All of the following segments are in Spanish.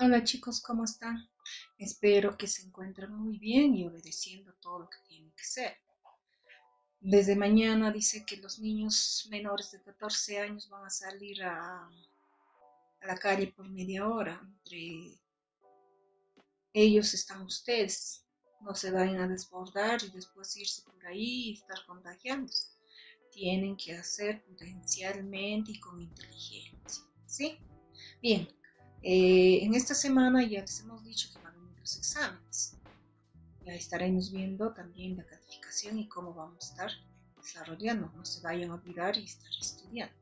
Hola chicos, ¿cómo están? Espero que se encuentren muy bien y obedeciendo todo lo que tienen que ser. Desde mañana dice que los niños menores de 14 años van a salir a, la calle por media hora. Entre ellos están ustedes. No se vayan a desbordar y después irse por ahí y estar contagiándose. Tienen que hacer prudencialmente y con inteligencia. ¿Sí? Bien, eh, en esta semana ya les hemos dicho que van a venir los exámenes. Ya estaremos viendo también la calificación y cómo vamos a estar desarrollando. No se vayan a olvidar y estar estudiando.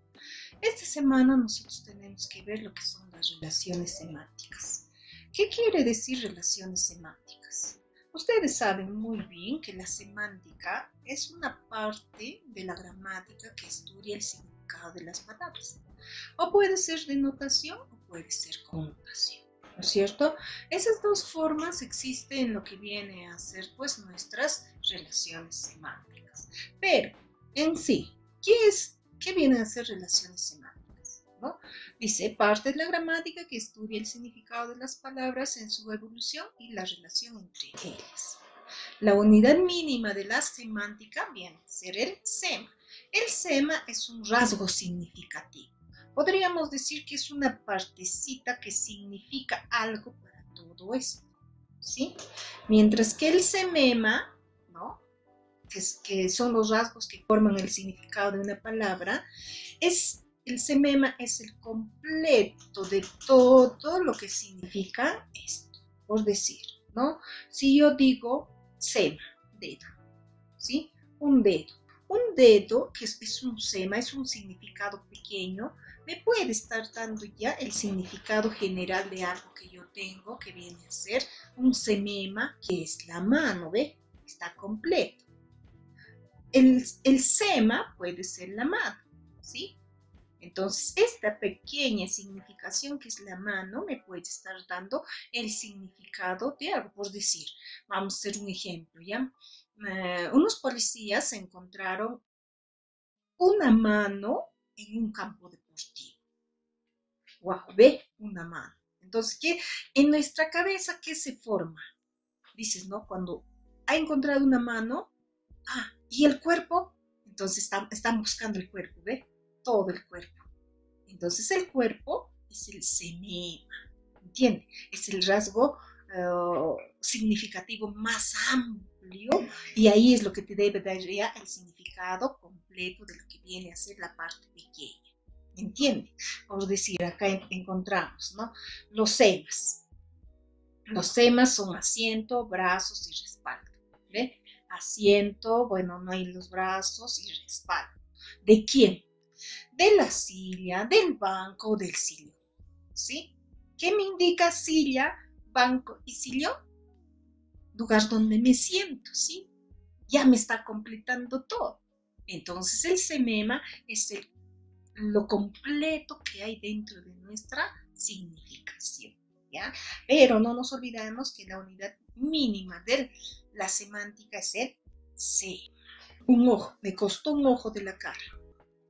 Esta semana nosotros tenemos que ver lo que son las relaciones semánticas. ¿Qué quiere decir relaciones semánticas? Ustedes saben muy bien que la semántica es una parte de la gramática que estudia el significado de las palabras. O puede ser de notación o puede ser connotación. ¿No es cierto? Esas dos formas existen en lo que viene a ser pues nuestras relaciones semánticas. Pero en sí, ¿qué es qué vienen a ser relaciones semánticas? ¿No? Dice, parte de la gramática que estudia el significado de las palabras en su evolución y la relación entre ellas. La unidad mínima de la semántica viene a ser el sema. El sema es un rasgo significativo podríamos decir que es una partecita que significa algo para todo esto, ¿sí? Mientras que el semema, ¿no? Que, son los rasgos que forman el significado de una palabra, es el semema es el completo de todo lo que significa esto, por decir, ¿no? Si yo digo sema, dedo, ¿sí? Un dedo. Un dedo, que es, un sema, es un significado pequeño, me puede estar dando ya el significado general de algo que yo tengo, que viene a ser un semema, que es la mano, ¿ve? Está completo. El, el sema puede ser la mano, ¿sí? Entonces, esta pequeña significación que es la mano me puede estar dando el significado de algo. Por decir, vamos a hacer un ejemplo, ¿ya? Eh, unos policías encontraron una mano en un campo deportivo. Wow, ve una mano. Entonces, ¿qué? En nuestra cabeza, ¿qué se forma? Dices, ¿no? Cuando ha encontrado una mano, ah, ¿y el cuerpo? Entonces están, están buscando el cuerpo, ¿ve? Todo el cuerpo. Entonces el cuerpo es el semema, ¿entiende? Es el rasgo uh, significativo más amplio y ahí es lo que te debe dar el significado completo de lo que viene a ser la parte pequeña. ¿Entiende? Por decir, acá encontramos, ¿no? Los semas. Los semas son asiento, brazos y respaldo. ¿Ve? Asiento, bueno, no hay los brazos y respaldo. ¿De quién? De la silla, del banco, del sillón. ¿Sí? ¿Qué me indica silla, banco y sillón? Lugar donde me siento, ¿sí? Ya me está completando todo. Entonces el semema es el, lo completo que hay dentro de nuestra significación. ¿ya? Pero no nos olvidemos que la unidad mínima de la semántica es el C. Un ojo, me costó un ojo de la cara.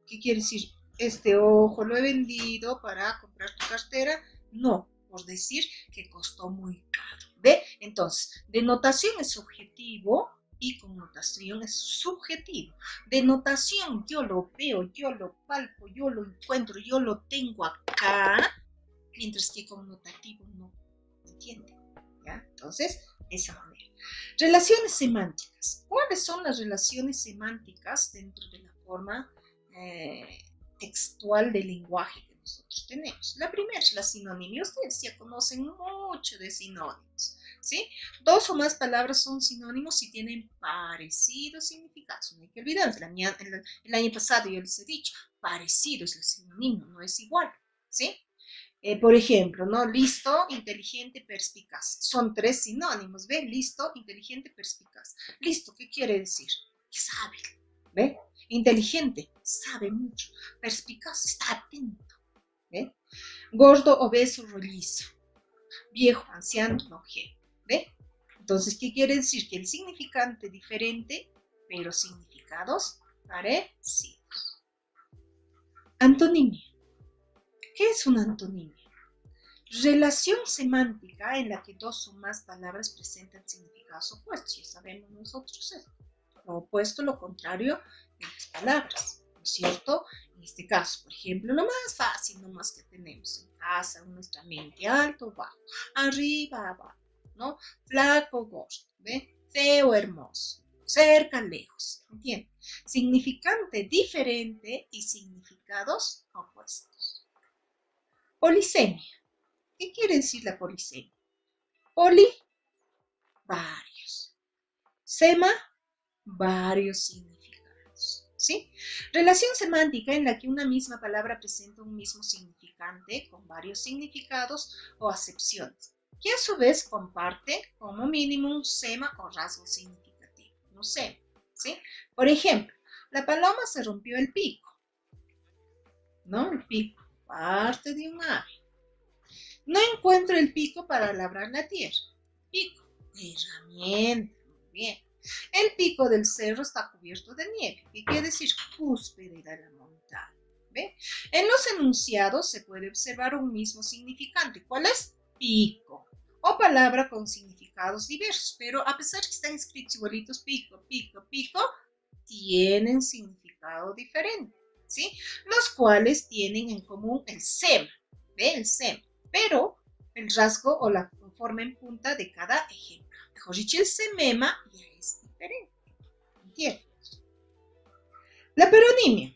¿Qué quiere decir? Este ojo lo he vendido para comprar tu cartera. No, por decir que costó muy caro. ¿Ve? Entonces, denotación es objetivo, y connotación es subjetivo. Denotación, yo lo veo, yo lo palpo, yo lo encuentro, yo lo tengo acá, mientras que connotativo no. ¿Entiende? ¿Ya? Entonces, esa manera. Relaciones semánticas. ¿Cuáles son las relaciones semánticas dentro de la forma eh, textual del lenguaje nosotros tenemos? La primera es la sinonimia. Ustedes ya conocen mucho de sinónimos. ¿sí? Dos o más palabras son sinónimos si tienen parecidos significados. No hay que olvidarse, el, año pasado yo les he dicho, parecido es el sinónimo, no es igual, ¿sí? Eh, por ejemplo, ¿no? Listo, inteligente, perspicaz. Son tres sinónimos, ¿ve? Listo, inteligente, perspicaz. Listo, ¿qué quiere decir? Que sabe, ¿ve? Inteligente, sabe mucho. Perspicaz, está atento, ¿ve? Gordo, obeso, rollizo. Viejo, anciano, longevo. ¿Ve? Entonces, ¿qué quiere decir? Que el significante diferente, pero significados parecidos. Antonimia. ¿Qué es una antonimia? Relación semántica en la que dos o más palabras presentan significados opuestos. Ya sabemos nosotros esto. Lo opuesto, lo contrario de las palabras. ¿No es cierto? En este caso, por ejemplo, lo más fácil, nomás que tenemos en casa, en nuestra mente, alto, bajo, arriba, abajo, ¿no? Flaco, gordo, ¿ve? Feo, hermoso, cerca, lejos, ¿entiendes? Significante diferente y significados opuestos. Polisemia. ¿Qué quiere decir la polisemia? Poli, varios. Sema, varios significados. ¿Sí? Relación semántica en la que una misma palabra presenta un mismo significante con varios significados o acepciones, que a su vez comparte como mínimo un sema o rasgo significativo. No sé, ¿sí? Por ejemplo, la paloma se rompió el pico. ¿No? El pico, parte de un ave. No encuentro el pico para labrar la tierra. Pico, herramienta, muy bien. El pico del cerro está cubierto de nieve. ¿Qué quiere decir? Cúspide de la montaña. ¿Ve? En los enunciados se puede observar un mismo significante. ¿Cuál es? Pico. O palabra con significados diversos, pero a pesar que están escritos igualitos, pico, pico, pico, tienen significado diferente, ¿sí? Los cuales tienen en común el SEM, ¿ve? El SEM, pero el rasgo o la forma en punta de cada ejemplo. Mejor dicho, el semema ya es La peronimia.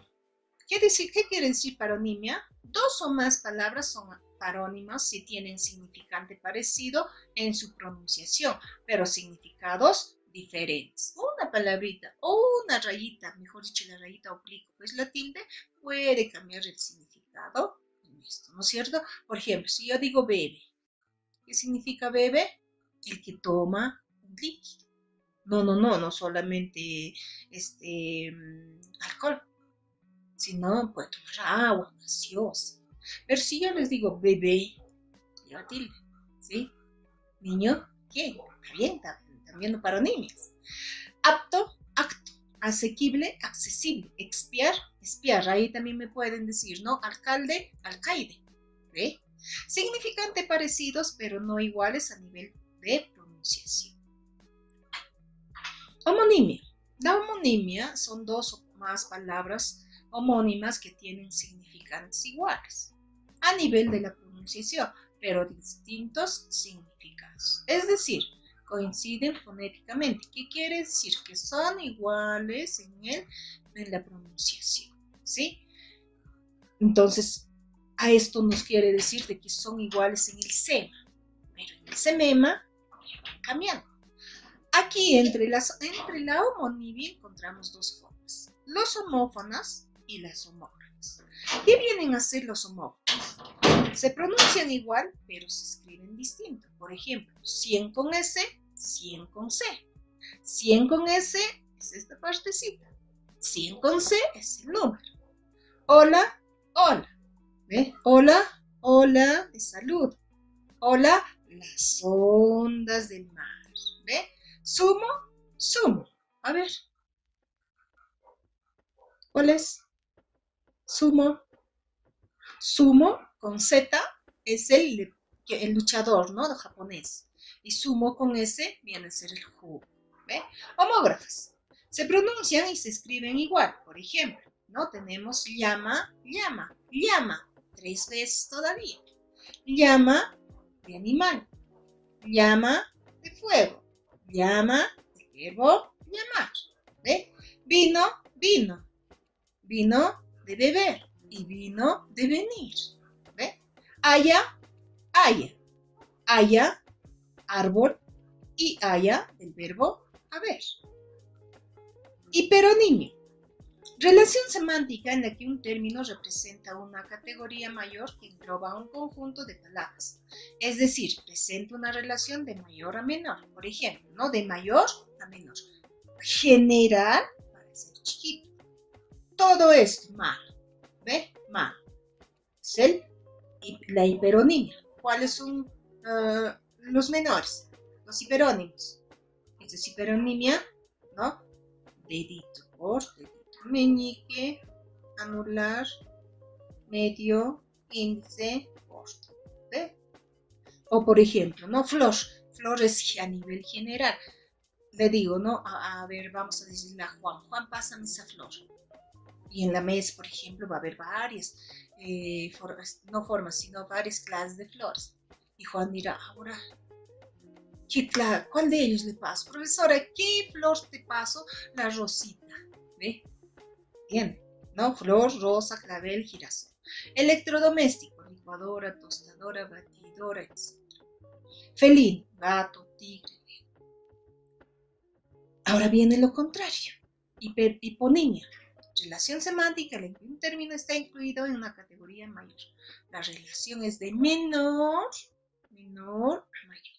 ¿Qué, decir, ¿Qué quiere decir paronimia? Dos o más palabras son parónimas si tienen significante parecido en su pronunciación, pero significados diferentes. Una palabrita o una rayita, mejor dicho, la rayita oblique, pues la tilde, puede cambiar el significado en esto, ¿no es cierto? Por ejemplo, si yo digo bebe, ¿qué significa bebe? El que toma un líquido. No, no, no, no solamente este mm, alcohol, sino puede tomar agua, gaseosa. Pero si yo les digo bebé, lleva tilde, ¿sí? Niño, ¿qué? Bien, también para niños. Apto, acto. Asequible, accesible. Expiar, espiar. Ahí también me pueden decir, ¿no? Alcalde, alcaide. ¿Ve? Significante parecidos, pero no iguales a nivel de pronunciación. Homonimia. La homonimia son dos o más palabras homónimas que tienen significantes iguales a nivel de la pronunciación, pero distintos significados. Es decir, coinciden fonéticamente. ¿Qué quiere decir? Que son iguales en, el, en la pronunciación, ¿sí? Entonces, a esto nos quiere decir de que son iguales en el sema, pero en el semema cambiando. Aquí entre, la homonimia encontramos dos formas, los homófonos y las homógrafas. ¿Qué vienen a ser los homófonos? Se pronuncian igual, pero se escriben distinto. Por ejemplo, 100 con S 100 con C. 100 con S es esta partecita. 100 con C es el número. Hola, hola. Hola, hola de salud. Hola, las ondas del mar. ¿Ve? Sumo, sumo. A ver. ¿Cuál es? Sumo. Sumo con Z es el, luchador, ¿no? Japonés y sumo con S viene a ser el ju. ¿Ve? Homógrafas. Se pronuncian y se escriben igual. Por ejemplo, ¿no? Tenemos llama, llama, llama. Tres veces todavía. Llama de animal. Llama de fuego. Llama verbo llamar. ¿Ve? Vino, vino. Vino de beber y vino de venir. ¿Ve? Haya, haya. Haya árbol y haya el verbo haber. Hiperonimia. Relación semántica en la que un término representa una categoría mayor que engloba un conjunto de palabras. Es decir, presenta una relación de mayor a menor. Por ejemplo, ¿no? De mayor a menor. General para ser chiquito. Todo es mal. ¿Ve? Mal. Es el, la hiperonimia. ¿Cuáles son uh, los menores, los hiperónimos. Esta es hiperonimia, ¿no? Dedito corto, dedito meñique, anular, medio, índice, corto. ¿Ve? O por ejemplo, ¿no? Flor. Flor es a nivel general. Le digo, ¿no? A, ver, vamos a decirle a Juan, Juan, pásame esa flor. Y en la mesa, por ejemplo, va a haber varias, eh, no formas, sino varias clases de flores. Y Juan dirá, ahora, ¿qué ¿cuál de ellos le paso? Profesora, ¿qué flor te paso? La rosita. ¿Ve? ¿No? Flor, rosa, clavel, girasol. Electrodoméstico, licuadora, tostadora, batidora, etc. Felín, gato, tigre. Ahora viene lo contrario, hiponimia. Relación semántica, en un término está incluido en una categoría mayor. La relación es de menor, menor a mayor.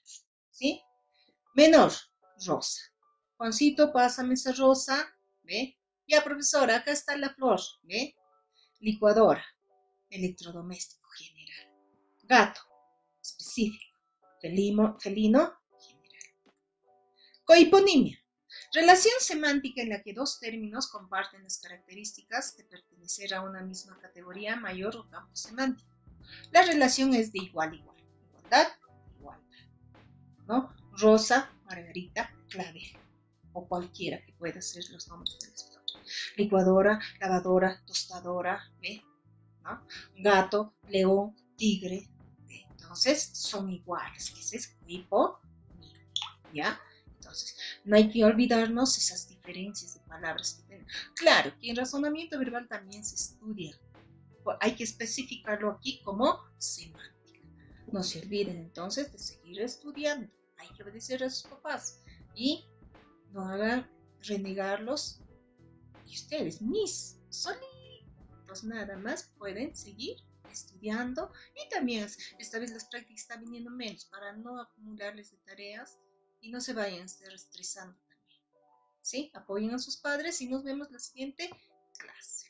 ¿Sí? Menor, rosa. Juancito, pásame esa rosa. ¿Ve? Ya, profesora, acá está la flor. ¿Ve? Licuadora. Electrodoméstico general. Gato. Específico. Felino, general. Cohiponimia. Relación semántica en la que dos términos comparten las características de pertenecer a una misma categoría mayor o campo semántico. La relación es de igual igual. Igualdad, igualdad. ¿No? Rosa, Margarita, clavel. O cualquiera que pueda ser los nombres de las. Licuadora, lavadora, tostadora, ¿ve? ¿No? Gato, león, tigre. Entonces son iguales. ¿Qué es eso? ¿Ya? Entonces, no hay que olvidarnos esas diferencias de palabras que tenemos. Claro que en razonamiento verbal también se estudia. Hay que especificarlo aquí como semántica. No se olviden entonces de seguir estudiando. Hay que obedecer a sus papás y no hagan renegarlos. Y ustedes, mis, solitos nada más pueden seguir estudiando y también esta vez las prácticas están viniendo menos para no acumularles de tareas y no se vayan a estar estresando también. ¿Sí? Apoyen a sus padres y nos vemos la siguiente clase.